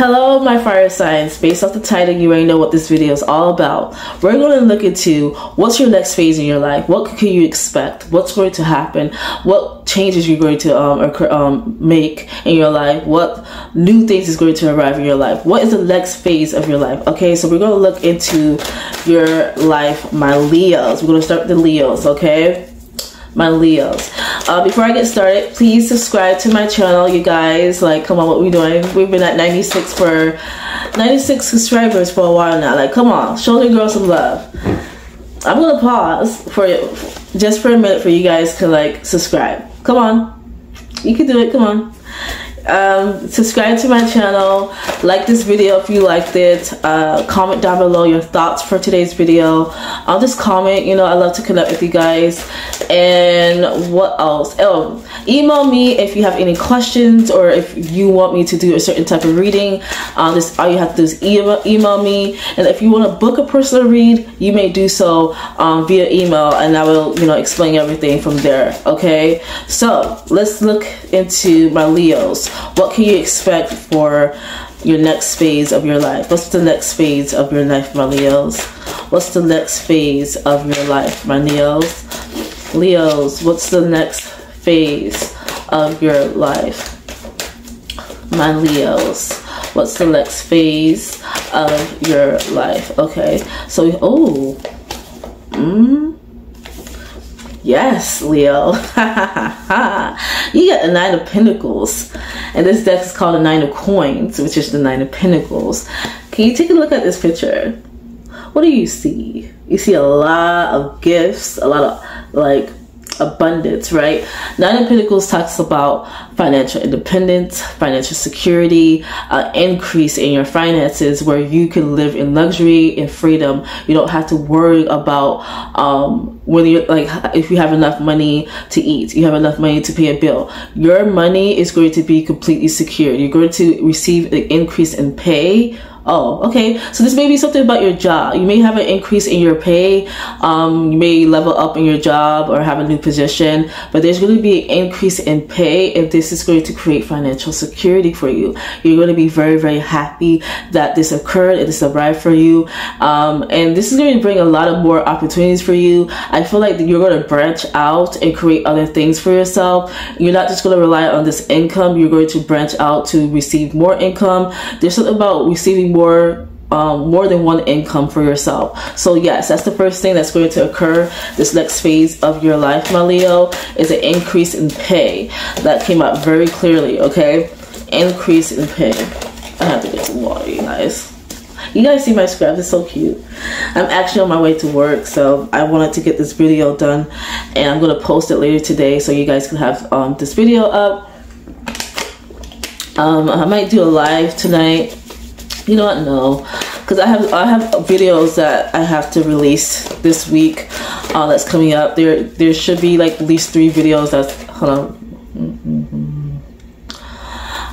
Hello, my fire signs. Based off the title, you already know what this video is all about. We're going to look into what's your next phase in your life. What can you expect? What's going to happen? What changes you're going to um, occur, um, make in your life? What new things is going to arrive in your life? What is the next phase of your life? Okay, so we're going to look into your life, my Leos. We're going to start with the Leos, okay? My Leos. Uh, before I get started, please subscribe to my channel, you guys. Like, come on, what we doing? We've been at 96 for 96 subscribers for a while now. Like, come on, show the girl some love. I'm gonna pause for just for a minute for you guys to like subscribe. Come on, you can do it. Come on um, subscribe to my channel like this video if you liked it uh, comment down below your thoughts for today's video. I'll just comment you know i love to connect with you guys. And what else? Oh email me if you have any questions or if you want me to do a certain type of reading. Um, all you have to do is email, email me. And if you want to book a personal read you may do so um, via email and i will you know explain everything from there okay? So let's look into my leos what can you expect for your next phase of your life? What's the next phase of your life, my Leos? What's the next phase of your life, my Leos? Leos, what's the next phase of your life? My Leos, what's the next phase of your life? Okay, so, oh, mm, Yes, Leo. you got the Nine of Pentacles. And this deck is called the Nine of Coins, which is the Nine of Pentacles. Can you take a look at this picture? What do you see? You see a lot of gifts, a lot of like abundance, right? Nine of Pentacles talks about financial independence, financial security, uh, increase in your finances where you can live in luxury and freedom. You don't have to worry about um, whether you're like if you have enough money to eat, you have enough money to pay a bill. Your money is going to be completely secure. You're going to receive an increase in pay oh okay. So this may be something about your job. You may have an increase in your pay. Um, you may level up in your job or have a new position but there's going to be an increase in pay if this is going to create financial security for you. You're going to be very very happy that this occurred and this arrived for you. Um, and this is going to bring a lot of more opportunities for you. I feel like you're going to branch out and create other things for yourself. You're not just going to rely on this income. You're going to branch out to receive more income. There's something about receiving more um, more than one income for yourself. So yes, that's the first thing that's going to occur this next phase of your life, my Leo, is an increase in pay. That came out very clearly, okay? Increase in pay. I have to get some water, you guys. You guys see my scraps, it's so cute. I'm actually on my way to work, so I wanted to get this video done and I'm gonna post it later today so you guys can have um, this video up. Um, I might do a live tonight you know what? No. Because i have i have videos that i have to release this week uh, that's coming up. There there should be like at least three videos that's hold on.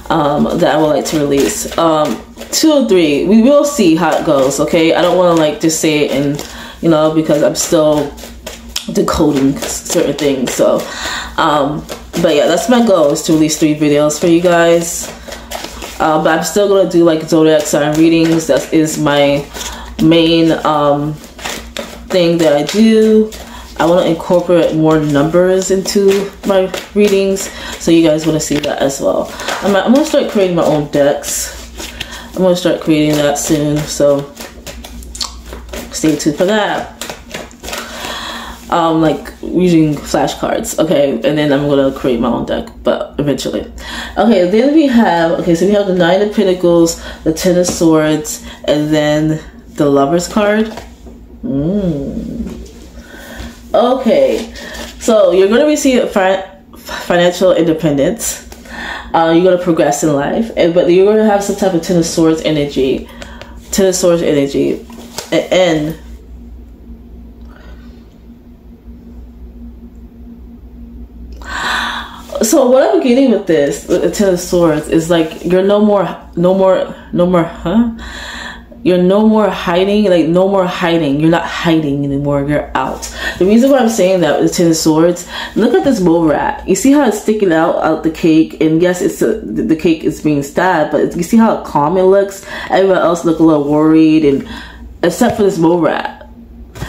Um, that i would like to release. Um, two or three. We will see how it goes okay? I don't want to like just say it and you know because i'm still decoding certain things so um but yeah that's my goal is to release three videos for you guys uh, but I'm still gonna do like zodiac sign readings. That is my main um, thing that I do. I want to incorporate more numbers into my readings, so you guys want to see that as well. I'm, I'm gonna start creating my own decks. I'm gonna start creating that soon, so stay tuned for that um, like using flashcards. Okay, and then I'm gonna create my own deck, but eventually. Okay, then we have okay, so we have the Nine of Pentacles, the Ten of Swords, and then the Lovers card. Mm. Okay, so you're gonna receive fi financial independence. Uh, you're gonna progress in life, and but you're gonna have some type of Ten of Swords energy, Ten of Swords energy, and so what I'm getting with this, with the Ten of Swords, is like you're no more, no more, no more, huh? you're no more hiding, like no more hiding. You're not hiding anymore. You're out. The reason why I'm saying that with the Ten of Swords, look at this mole rat. You see how it's sticking out out the cake, and yes, it's a, the cake is being stabbed, but you see how calm it looks. Everyone else look a little worried, and except for this mole rat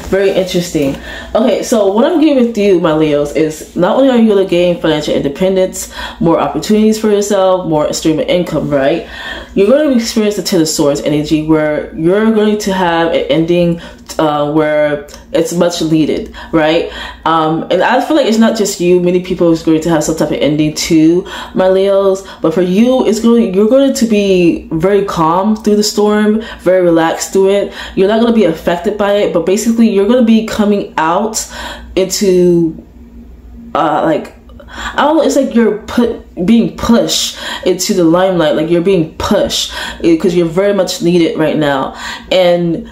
very interesting. Okay, so what I'm getting with you, my Leos, is not only are you going to gain financial independence, more opportunities for yourself, more stream of income, right? You're going to experience the Ten of Swords energy where you're going to have an ending uh, where it's much needed, right? Um, and I feel like it's not just you. Many people is going to have some type of ending too, my Leos. But for you, it's going you're going to be very calm through the storm, very relaxed through it. You're not going to be affected by it, but basically, you're going to be coming out into uh, like I don't know, it's like you're put being pushed into the limelight, like you're being pushed because you're very much needed right now. And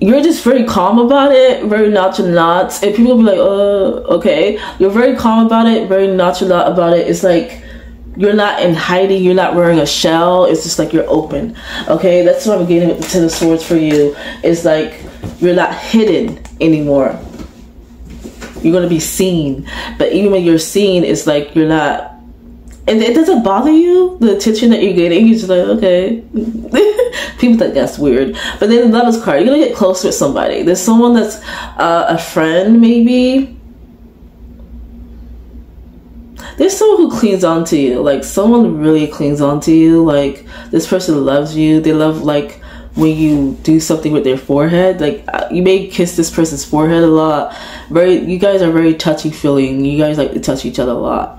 you're just very calm about it, very nonchalant, and people will be like, "Uh, okay." You're very calm about it, very nonchalant about it. It's like you're not in hiding, you're not wearing a shell. It's just like you're open. Okay, that's what I'm getting with the Ten of Swords for you. It's like you're not hidden anymore. You're gonna be seen, but even when you're seen, it's like you're not and it doesn't bother you the attention that you're getting you're just like okay people think that's weird but then the lovers card you're gonna get close with somebody. There's someone that's uh, a friend maybe. There's someone who clings on to you like someone really clings on to you like this person loves you. They love like when you do something with their forehead. Like uh, you may kiss this person's forehead a lot. Very you guys are very touchy feeling you guys like to touch each other a lot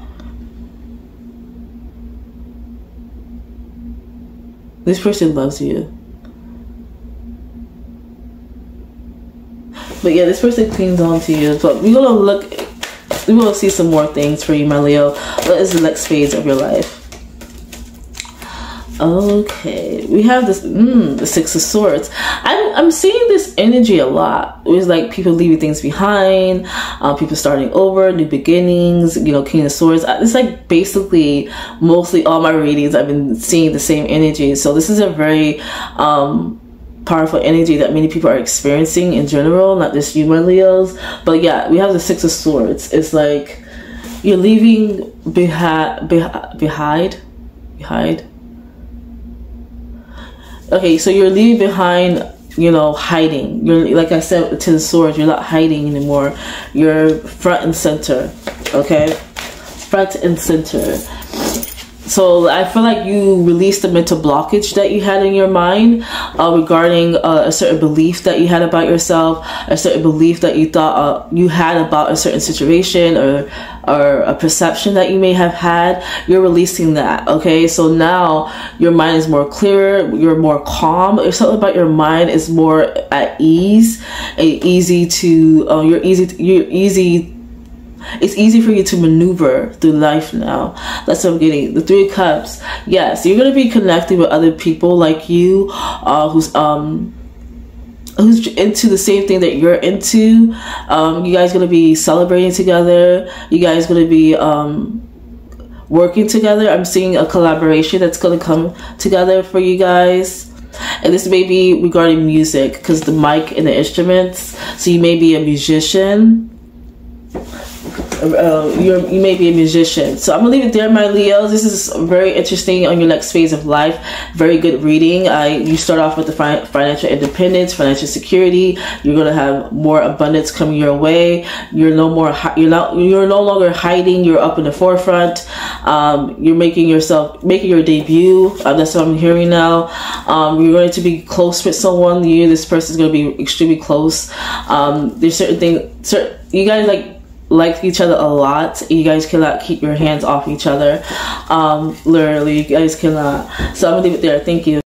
This person loves you. But yeah, this person clings on to you. But we're gonna look we're gonna see some more things for you, my Leo. What is the next phase of your life? Okay, we have this, mm, the Six of Swords. I'm, I'm seeing this energy a lot. It's like people leaving things behind, uh, people starting over, new beginnings, you know, King of Swords. Uh, it's like basically mostly all my readings, I've been seeing the same energy. So this is a very um, powerful energy that many people are experiencing in general, not just you, my Leos. But yeah, we have the Six of Swords. It's like you're leaving behind, behind, behind, behind okay, so you're leaving behind, you know, hiding. You're like I said to the sword, you're not hiding anymore. You're front and center. Okay, front and center. So I feel like you released the mental blockage that you had in your mind uh, regarding uh, a certain belief that you had about yourself, a certain belief that you thought uh, you had about a certain situation or or a perception that you may have had. You're releasing that. Okay, so now your mind is more clearer. You're more calm. Or something about your mind is more at ease, easy to. Uh, you're easy. To, you're easy it's easy for you to maneuver through life now. That's what I'm getting. The three cups. Yes, you're gonna be connecting with other people like you, uh, who's um who's into the same thing that you're into. Um, you guys gonna be celebrating together. You guys gonna be um working together. I'm seeing a collaboration that's gonna come together for you guys and this may be regarding music because the mic and the instruments so you may be a musician uh, you may be a musician. So I'm gonna leave it there, my Leos. This is very interesting on your next phase of life. Very good reading. I you start off with the fi- financial independence, financial security. You're gonna have more abundance coming your way. You're no more. You're not. You're no longer hiding. You're up in the forefront. Um, you're making yourself making your debut. Uh, that's what I'm hearing now. Um, you're going to be close with someone. You, this person is going to be extremely close. Um, there's certain things. Certain, you guys like like each other a lot. You guys cannot keep your hands off each other. Um, literally, you guys cannot. So I'm gonna leave it there. Thank you.